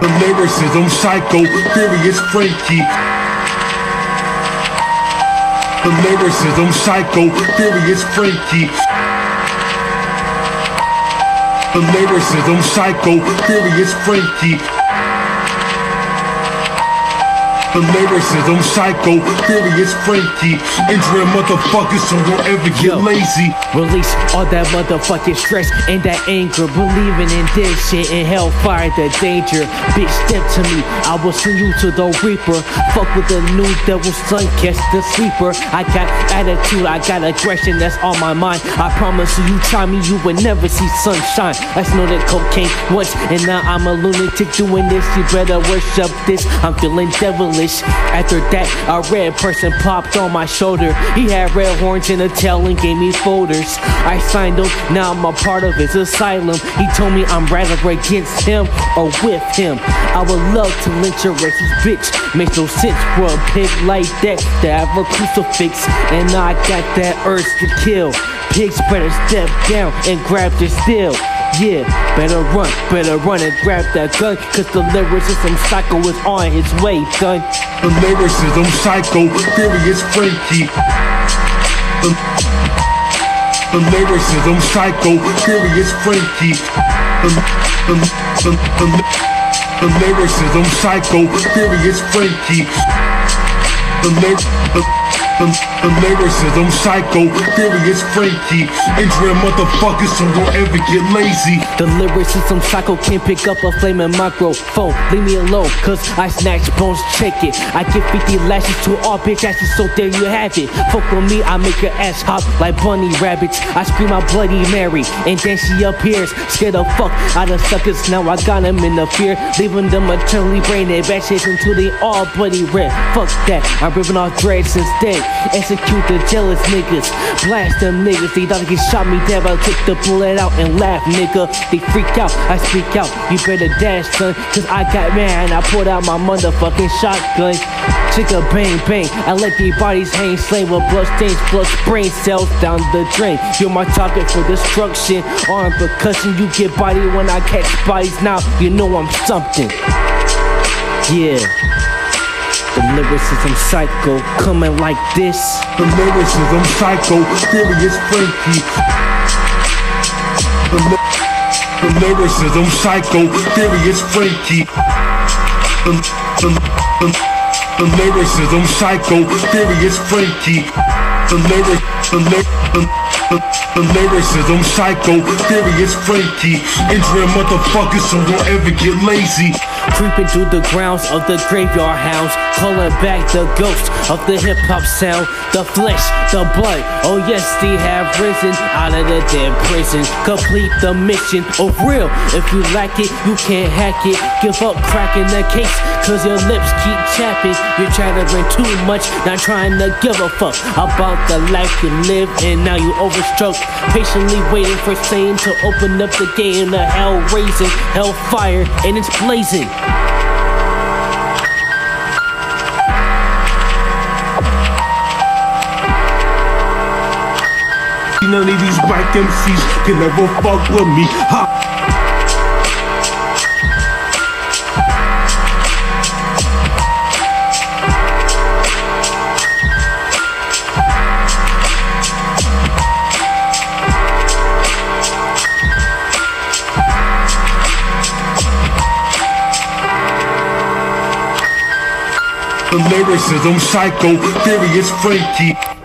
The lyricism psycho, furious Frankie. The lyricism psycho, furious Frankie. The lyricism psycho, furious Frankie. The lyricism psycho, furious Frankie. Injuring motherfuckers so don't ever get Yo. lazy. Release all that motherfucking stress and that anger. Believing in this shit and hellfire, the danger. Bitch, step to me. I will send you to the reaper. Fuck with the new devil son, catch the sleeper. I got attitude, I got aggression, that's on my mind. I promise you, you try me, you will never see sunshine. I know that cocaine once, and now I'm a lunatic doing this. You better worship this. I'm feeling devilish. After that, a red person popped on my shoulder. He had red horns and a tail and gave me folders. I signed him, now I'm a part of his asylum. He told me I'm rather against him or with him. I would love to lynch a racist bitch. Makes no sense for a pig like that to have a crucifix. And I got that urge to kill. Pigs better step down and grab their steel. Yeah, better run, better run and grab that gun. Cause the lyricism psycho is on his way, son. The lyricism psycho, furious Frankie. The, the lyricism psycho, furious Frankie. The, the, the, the, the lyricism psycho, furious Frankie. The, ly- the, the, the lyricism psycho, furious Frankie. Injuring motherfuckers so don't ever get lazy. The lyricism psycho can't pick up a flaming microphone. Leave me alone, cause I snatch bones, check it. I give 50 lashes to all bitch asses, so there you have it. Fuck with me, I make your ass hop like bunny rabbits. I scream out Bloody Mary, and then she appears. Scared the fuck out of suckers, now I got them in the fear. Leaving them eternally brain dead, back shit until they all bloody red. Fuck that, I'm ripping off dreads instead. Execute the jealous niggas, blast them niggas. They thought they shot me dead, but I took the bullet out and laugh, nigga. They freak out, I speak out. You better dash, son, cause I got mad I pulled out my motherfucking shotgun. Chicka bang bang, I let these bodies hang slain with blood stains, blood brain cells down the drain. You're my target for destruction. Arm percussion, you get body when I catch bodies. Now you know I'm something. Yeah. The lyricism psycho coming like this. The lyricism psycho, furious Frankie. The, the lyricism psycho, furious Frankie. The, the, the, the lyricism psycho, furious Frankie. The lyric, the lyric, the, the, the lyricism psycho, furious Frankie. Injuring motherfuckers so don't ever get lazy. Creeping through the grounds of the graveyard hounds, calling back the ghost of the hip hop sound. The flesh, the blood, oh yes, they have risen out of the dead prison. Complete the mission of real. If you lack it, you can't hack it. Give up cracking the case, cause your lips keep chapping. You're chattering too much, not trying to give a fuck about the life you live, and now you overstruck. Patiently waiting for Satan to open up the gate and the hell raising, hellfire, and it's blazing. None of these whack MCs can ever fuck with me. Ha! The lyricism psycho, furious Frankie.